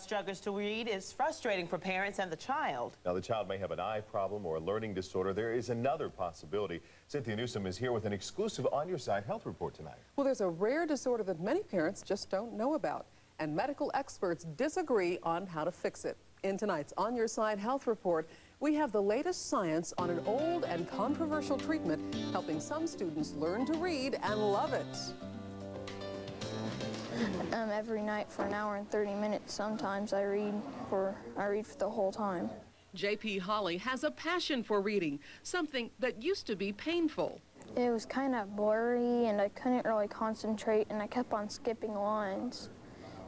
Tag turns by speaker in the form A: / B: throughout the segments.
A: Struggles to read is frustrating for parents and the child.
B: Now, the child may have an eye problem or a learning disorder. There is another possibility. Cynthia Newsom is here with an exclusive On Your Side health report tonight.
C: Well, there's a rare disorder that many parents just don't know about, and medical experts disagree on how to fix it. In tonight's On Your Side health report, we have the latest science on an old and controversial treatment helping some students learn to read and love it.
D: Um, every night for an hour and 30 minutes. Sometimes I read for I read for the whole time.
E: JP Holly has a passion for reading, something that used to be painful.
D: It was kind of blurry and I couldn't really concentrate and I kept on skipping lines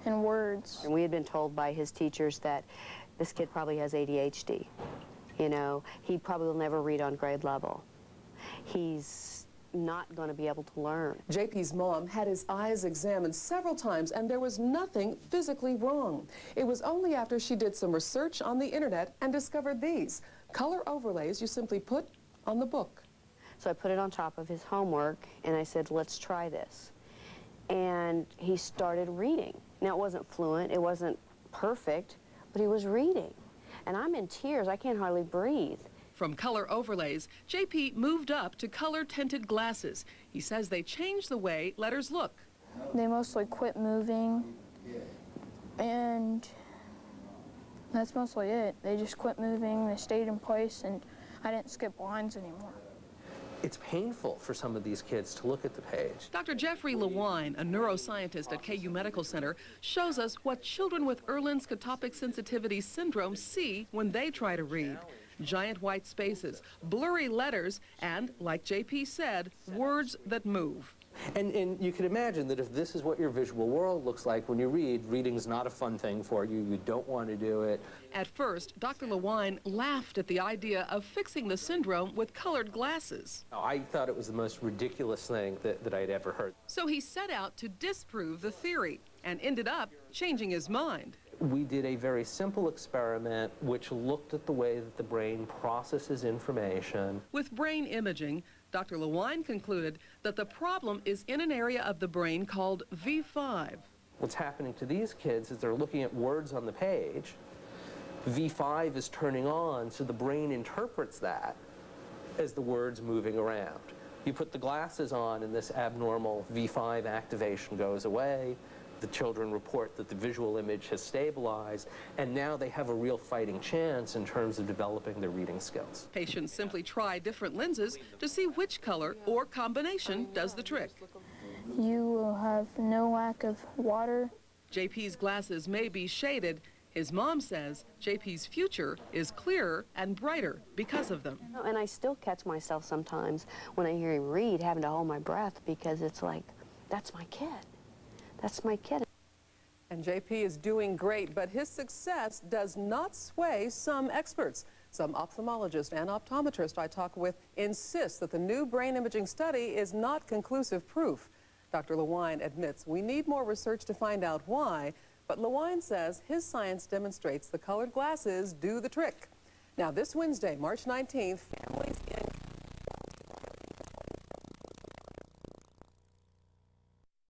D: and words.
F: And we had been told by his teachers that this kid probably has ADHD. You know, he probably will never read on grade level. He's not going to be able to learn.
C: JP's mom had his eyes examined several times and there was nothing physically wrong. It was only after she did some research on the internet and discovered these color overlays you simply put on the book.
F: So I put it on top of his homework and I said, let's try this. And he started reading. Now it wasn't fluent, it wasn't perfect, but he was reading. And I'm in tears, I can't hardly breathe.
E: From color overlays, JP moved up to color tinted glasses. He says they change the way letters look.
D: They mostly quit moving and that's mostly it. They just quit moving, they stayed in place and I didn't skip lines anymore.
G: It's painful for some of these kids to look at the page.
E: Dr. Jeffrey Lewine, a neuroscientist at KU Medical Center, shows us what children with Irlen scotopic sensitivity syndrome see when they try to read giant white spaces, blurry letters, and, like JP said, words that move.
G: And, and you can imagine that if this is what your visual world looks like when you read, reading's not a fun thing for you. You don't want to do it.
E: At first, Dr. Lewine laughed at the idea of fixing the syndrome with colored glasses.
G: I thought it was the most ridiculous thing that, that I'd ever heard.
E: So he set out to disprove the theory and ended up changing his mind
G: we did a very simple experiment which looked at the way that the brain processes information.
E: With brain imaging, Dr. Lewine concluded that the problem is in an area of the brain called V5.
G: What's happening to these kids is they're looking at words on the page. V5 is turning on, so the brain interprets that as the words moving around. You put the glasses on and this abnormal V5 activation goes away the children report that the visual image has stabilized, and now they have a real fighting chance in terms of developing their reading skills.
E: Patients simply try different lenses to see which color or combination does the trick.
D: You will have no lack of water.
E: JP's glasses may be shaded. His mom says JP's future is clearer and brighter because of them.
F: Oh, and I still catch myself sometimes when I hear him read having to hold my breath because it's like, that's my kid. That's my kid.
C: And JP is doing great, but his success does not sway some experts. Some ophthalmologists and optometrists I talk with insist that the new brain imaging study is not conclusive proof. Dr. Lewine admits we need more research to find out why, but Lewine says his science demonstrates the colored glasses do the trick. Now, this Wednesday, March 19th, families